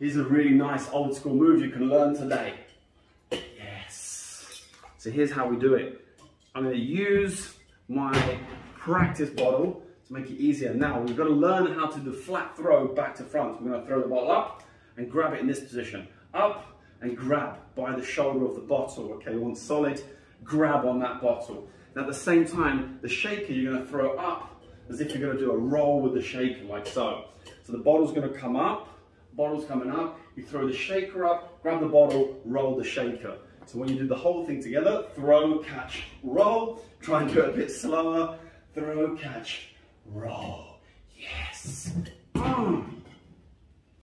Here's a really nice old school move you can learn today. Yes. So here's how we do it. I'm gonna use my practice bottle to make it easier. Now, we've got to learn how to do flat throw back to front. We're gonna throw the bottle up and grab it in this position. Up and grab by the shoulder of the bottle. Okay, one solid grab on that bottle. And at the same time, the shaker you're gonna throw up as if you're gonna do a roll with the shaker, like so. So the bottle's gonna come up, bottle's coming up, you throw the shaker up, grab the bottle, roll the shaker. So when you do the whole thing together, throw, catch, roll, try and do it a bit slower, throw, catch, roll. Yes. Mm.